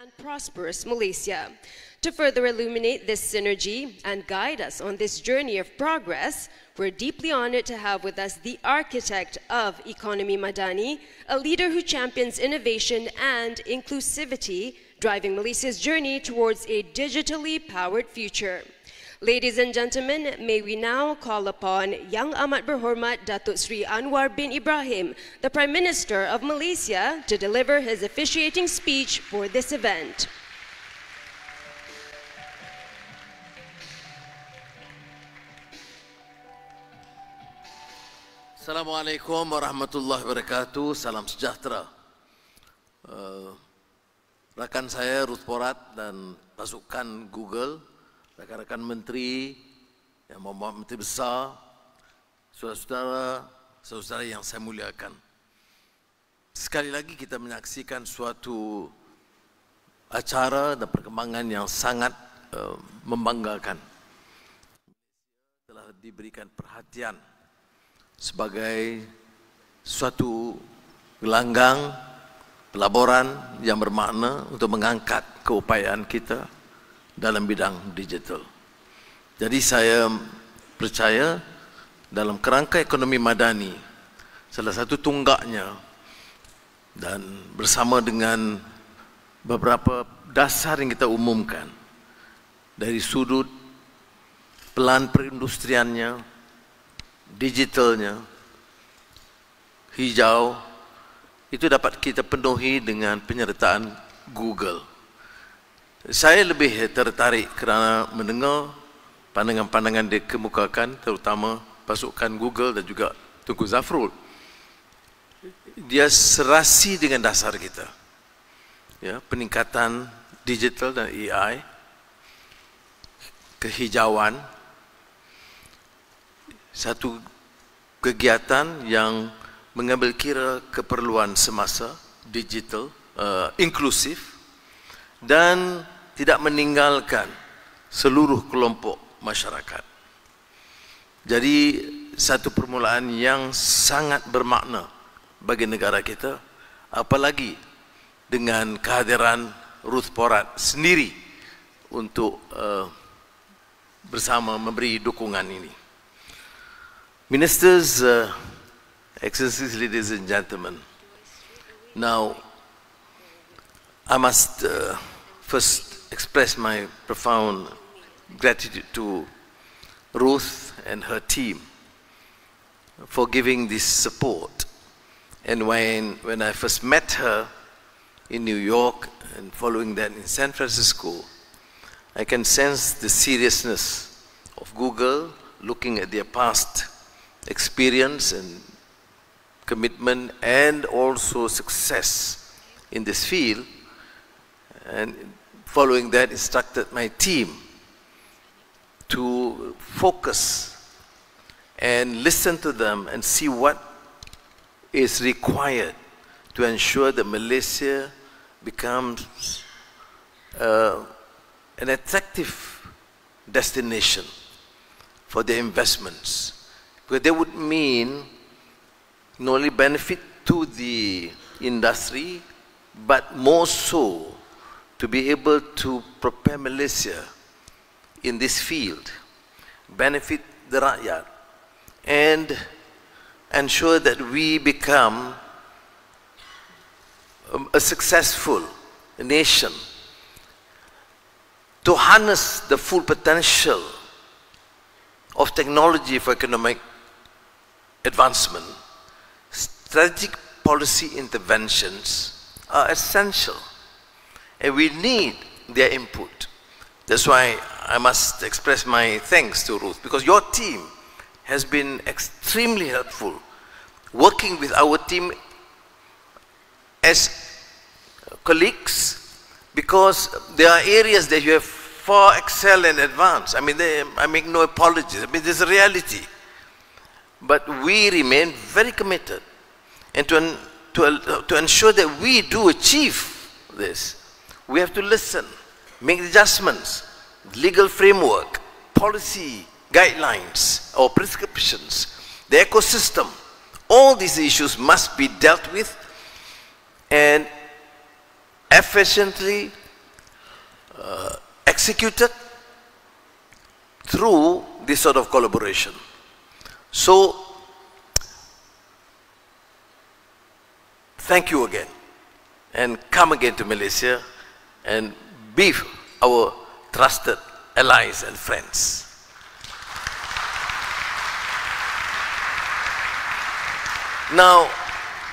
and prosperous Malaysia. To further illuminate this synergy and guide us on this journey of progress, we're deeply honored to have with us the architect of Economy Madani, a leader who champions innovation and inclusivity, driving Malaysia's journey towards a digitally powered future. Ladies and gentlemen, may we now call upon Yang Amat Berhormat Datuk Sri Anwar bin Ibrahim, the Prime Minister of Malaysia, to deliver his officiating speech for this event. Assalamualaikum warahmatullahi wabarakatuh. Salam sejahtera. Uh, rakan saya Ruth Porat dan pasukan Google rakan-rakan menteri, yang mohon menteri besar, saudara-saudara, saudara yang saya muliakan. Sekali lagi kita menyaksikan suatu acara dan perkembangan yang sangat uh, membanggakan. Telah diberikan perhatian sebagai suatu gelanggang pelaburan yang bermakna untuk mengangkat keupayaan kita dalam bidang digital. Jadi saya percaya dalam kerangka ekonomi madani salah satu tunggaknya dan bersama dengan beberapa dasar yang kita umumkan dari sudut pelan perindustriannya, digitalnya, hijau, itu dapat kita penuhi dengan penyertaan Google. Saya lebih tertarik kerana mendengar pandangan-pandangan dia kemukakan terutama pasukan Google dan juga Tunku Zafrul. Dia serasi dengan dasar kita. Ya, peningkatan digital dan AI, kehijauan, satu kegiatan yang mengambil kira keperluan semasa digital, uh, inklusif, dan tidak meninggalkan seluruh kelompok masyarakat. Jadi satu permulaan yang sangat bermakna bagi negara kita apalagi dengan kehadiran Ruth Porat sendiri untuk uh, bersama memberi dukungan ini. Ministers, uh, excellencies, ladies and gentlemen. Now, I must uh, first express my profound gratitude to Ruth and her team for giving this support. And when, when I first met her in New York and following that in San Francisco, I can sense the seriousness of Google looking at their past experience and commitment and also success in this field and following that instructed my team to focus and listen to them and see what is required to ensure that Malaysia becomes uh, an attractive destination for their investments. Because they would mean not only benefit to the industry, but more so to be able to prepare Malaysia in this field, benefit the rakyat, and ensure that we become um, a successful nation to harness the full potential of technology for economic advancement, strategic policy interventions are essential. And we need their input. That's why I must express my thanks to Ruth because your team has been extremely helpful working with our team as colleagues because there are areas that you have far excel and advance. I mean, they, I make no apologies. I mean, there's a reality. But we remain very committed and to, to, to ensure that we do achieve this we have to listen, make adjustments, legal framework, policy guidelines or prescriptions, the ecosystem. All these issues must be dealt with and efficiently uh, executed through this sort of collaboration. So, thank you again and come again to Malaysia and be our trusted allies and friends. Now,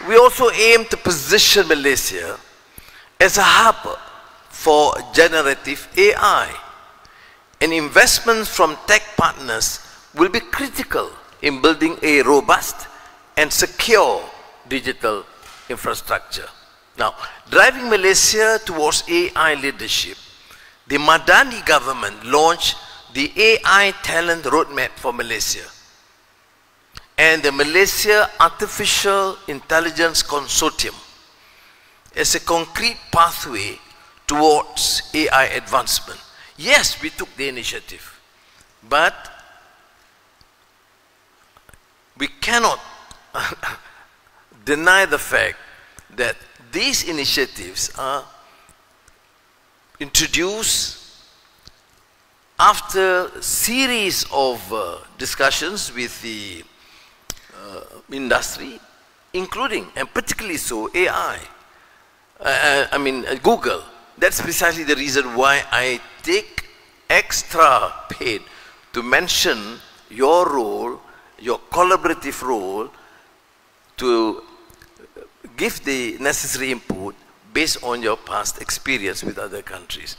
we also aim to position Malaysia as a hub for generative AI. And investments from tech partners will be critical in building a robust and secure digital infrastructure. Now, driving Malaysia towards AI leadership, the Madani government launched the AI Talent Roadmap for Malaysia and the Malaysia Artificial Intelligence Consortium as a concrete pathway towards AI advancement. Yes, we took the initiative, but we cannot deny the fact that these initiatives are introduced after series of uh, discussions with the uh, industry, including and particularly so AI. Uh, uh, I mean, uh, Google. That's precisely the reason why I take extra paid to mention your role, your collaborative role, to give the necessary input based on your past experience with other countries.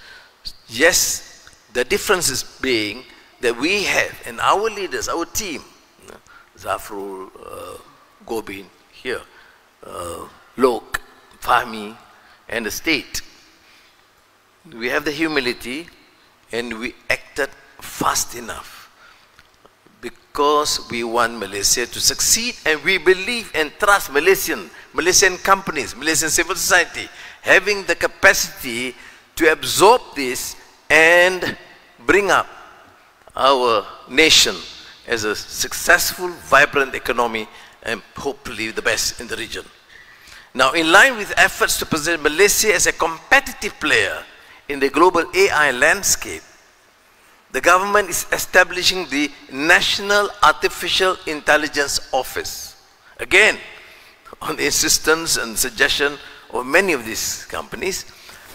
Yes, the difference is being that we have, and our leaders, our team, Zafrul, uh, Gobind here, uh, Loke, Fahmi, and the state. We have the humility and we acted fast enough because we want Malaysia to succeed and we believe and trust Malaysian, Malaysian companies, Malaysian civil society having the capacity to absorb this and bring up our nation as a successful, vibrant economy and hopefully the best in the region. Now, in line with efforts to position Malaysia as a competitive player in the global AI landscape, the government is establishing the National Artificial Intelligence Office. Again, on the insistence and suggestion of many of these companies,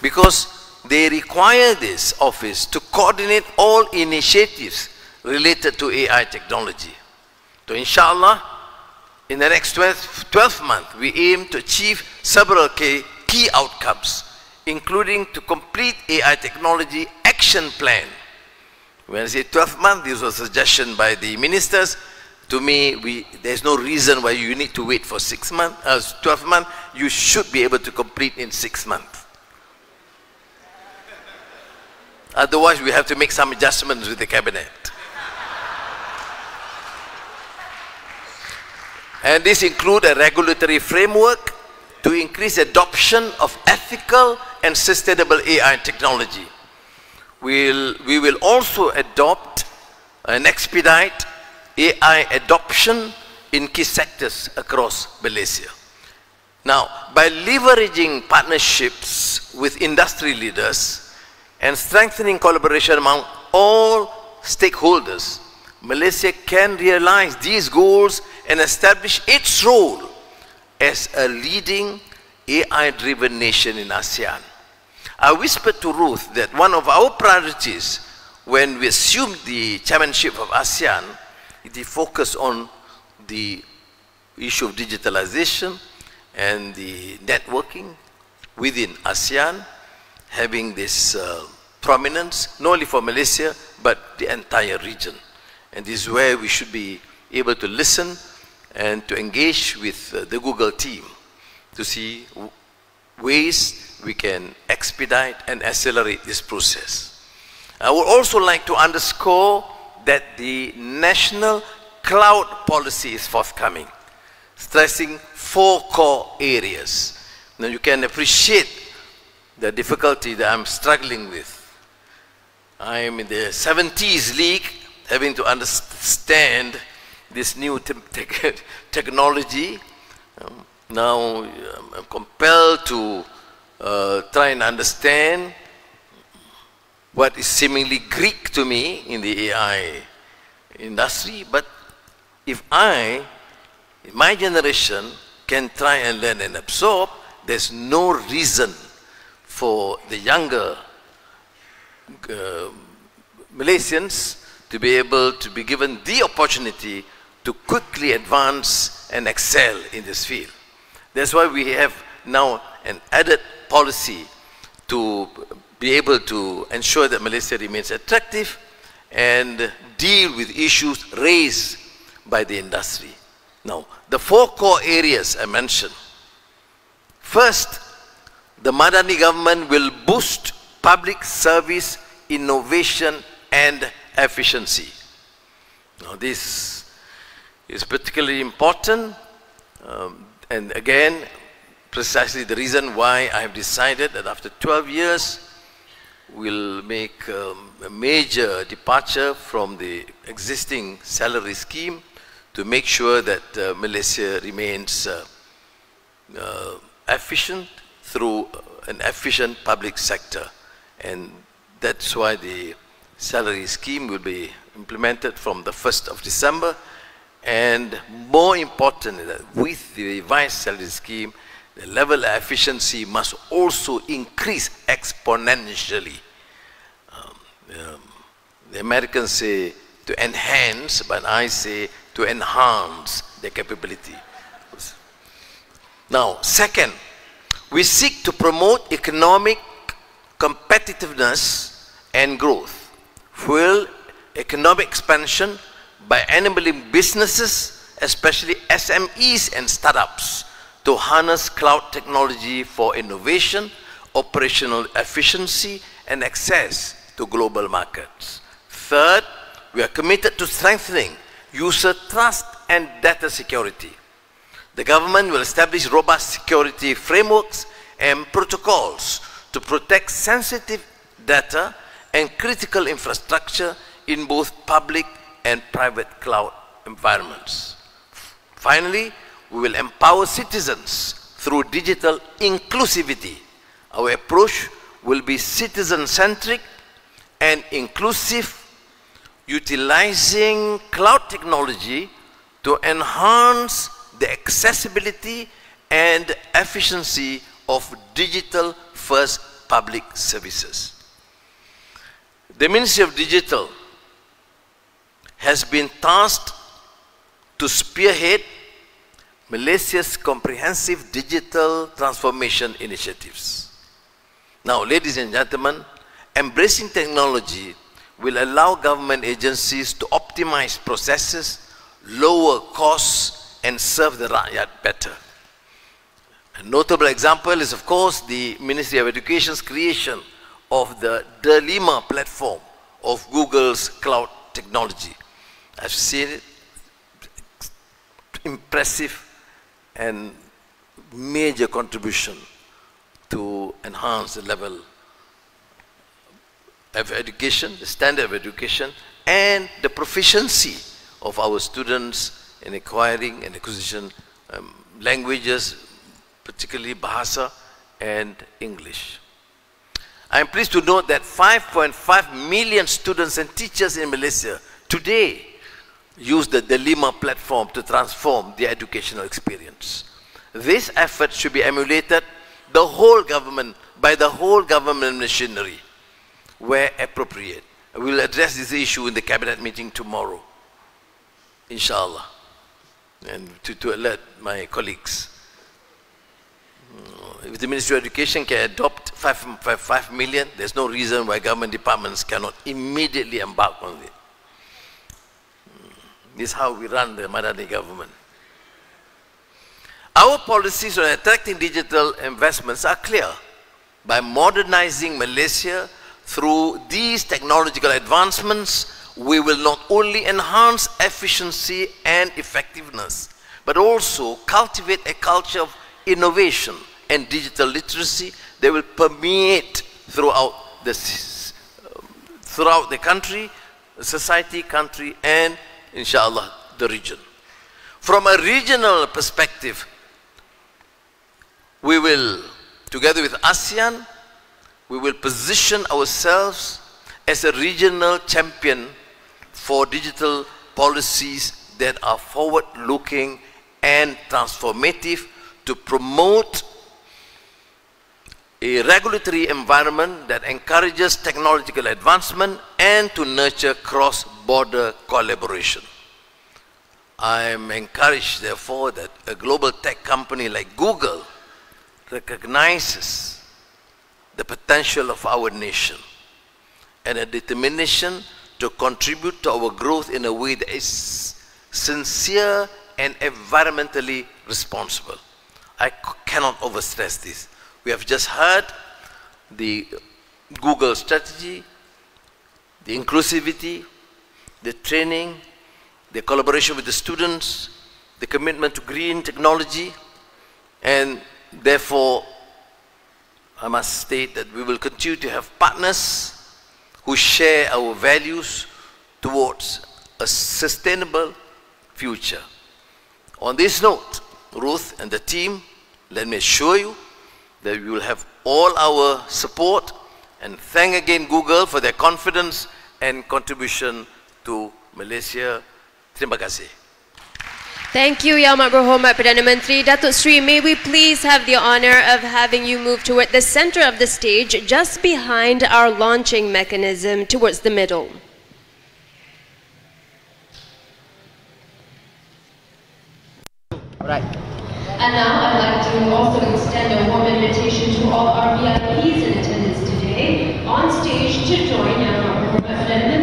because they require this office to coordinate all initiatives related to AI technology. So inshallah, in the next 12, 12 months, we aim to achieve several key, key outcomes, including to complete AI technology action plan. When I say 12 months, this was a suggestion by the ministers. To me, we, there's no reason why you need to wait for six months, uh, 12 months. You should be able to complete in six months. Otherwise, we have to make some adjustments with the cabinet. And this include a regulatory framework to increase adoption of ethical and sustainable AI technology. We'll, we will also adopt and expedite AI adoption in key sectors across Malaysia. Now, by leveraging partnerships with industry leaders and strengthening collaboration among all stakeholders, Malaysia can realize these goals and establish its role as a leading AI-driven nation in ASEAN. I whispered to Ruth that one of our priorities when we assumed the chairmanship of ASEAN the focus on the issue of digitalization and the networking within ASEAN, having this uh, prominence, not only for Malaysia, but the entire region. And this is where we should be able to listen and to engage with uh, the Google team to see ways we can expedite and accelerate this process. I would also like to underscore that the national cloud policy is forthcoming, stressing four core areas. Now you can appreciate the difficulty that I'm struggling with. I am in the 70s league having to understand this new te te technology. Um, now um, I'm compelled to uh, try and understand what is seemingly Greek to me in the AI industry, but if I, my generation, can try and learn and absorb, there's no reason for the younger uh, Malaysians to be able to be given the opportunity to quickly advance and excel in this field. That's why we have now an added policy to be able to ensure that Malaysia remains attractive and deal with issues raised by the industry. Now, the four core areas I mentioned. First, the Madani government will boost public service innovation and efficiency. Now, this is particularly important, um, and again, precisely the reason why I have decided that after 12 years, we'll make um, a major departure from the existing salary scheme to make sure that uh, Malaysia remains uh, uh, efficient through an efficient public sector. And that's why the salary scheme will be implemented from the 1st of December. And more important, with the revised salary scheme, the level of efficiency must also increase exponentially. Um, um, the Americans say to enhance, but I say to enhance the capability. Now, second, we seek to promote economic competitiveness and growth, fuel economic expansion by enabling businesses, especially SMEs and startups, to harness cloud technology for innovation, operational efficiency, and access to global markets. Third, we are committed to strengthening user trust and data security. The government will establish robust security frameworks and protocols to protect sensitive data and critical infrastructure in both public and private cloud environments. Finally, we will empower citizens through digital inclusivity. Our approach will be citizen-centric and inclusive, utilizing cloud technology to enhance the accessibility and efficiency of digital first public services. The Ministry of Digital has been tasked to spearhead Malaysia's comprehensive digital transformation initiatives. Now, ladies and gentlemen, embracing technology will allow government agencies to optimize processes, lower costs, and serve the rakyat better. A notable example is, of course, the Ministry of Education's creation of the Delima platform of Google's cloud technology. I've seen it, impressive and major contribution to enhance the level of education, the standard of education, and the proficiency of our students in acquiring and acquisition um, languages, particularly Bahasa and English. I am pleased to note that 5.5 million students and teachers in Malaysia today use the Delima platform to transform their educational experience. This effort should be emulated the whole government, by the whole government machinery, where appropriate. We will address this issue in the cabinet meeting tomorrow, inshallah, and to, to alert my colleagues. Mm, if the Ministry of Education can adopt 5, 5, 5 million, there's no reason why government departments cannot immediately embark on it. This is how we run the Madani government. Our policies on attracting digital investments are clear. By modernizing Malaysia through these technological advancements, we will not only enhance efficiency and effectiveness, but also cultivate a culture of innovation and digital literacy that will permeate throughout the, uh, throughout the country, society, country, and inshallah, the region. From a regional perspective, we will, together with ASEAN, we will position ourselves as a regional champion for digital policies that are forward looking and transformative to promote a regulatory environment that encourages technological advancement and to nurture cross border collaboration. I am encouraged, therefore, that a global tech company like Google recognizes the potential of our nation and a determination to contribute to our growth in a way that is sincere and environmentally responsible. I cannot overstress this. We have just heard the Google strategy, the inclusivity, the training, the collaboration with the students, the commitment to green technology, and therefore, I must state that we will continue to have partners who share our values towards a sustainable future. On this note, Ruth and the team, let me assure you that we will have all our support and thank again Google for their confidence and contribution to Malaysia. Terima kasih. Thank you, Yang Berhormat Perdana Menteri. Datuk Sri, may we please have the honor of having you move toward the center of the stage, just behind our launching mechanism, towards the middle. Right. And now I'd like to also extend a warm invitation to all our VIPs in attendance today on stage to join Yang Berhormat Perdana Menteri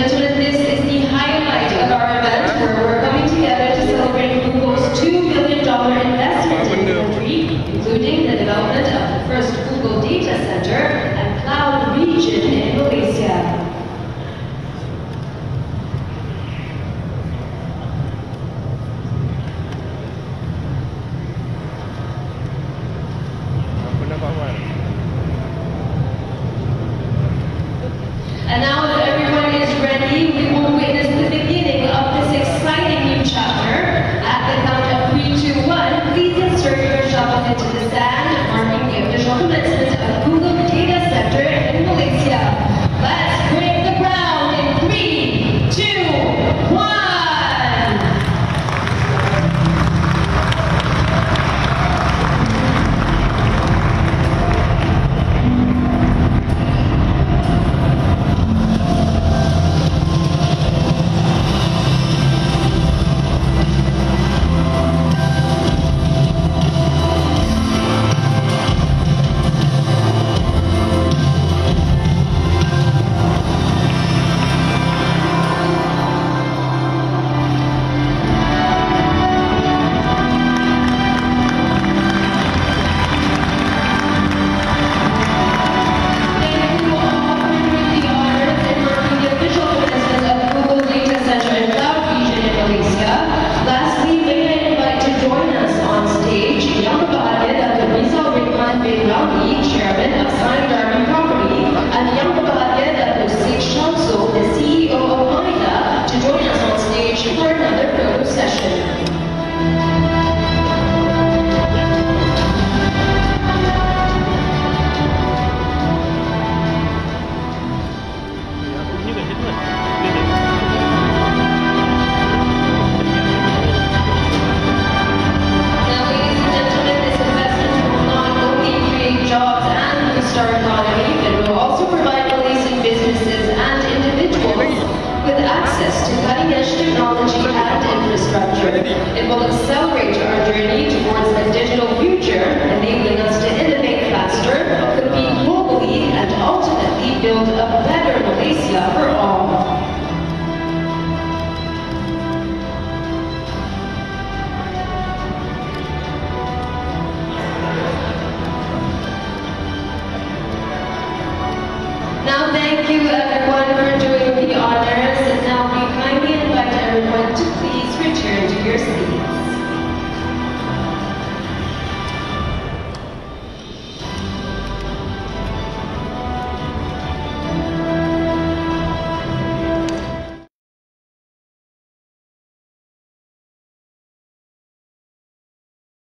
shovel into the sand,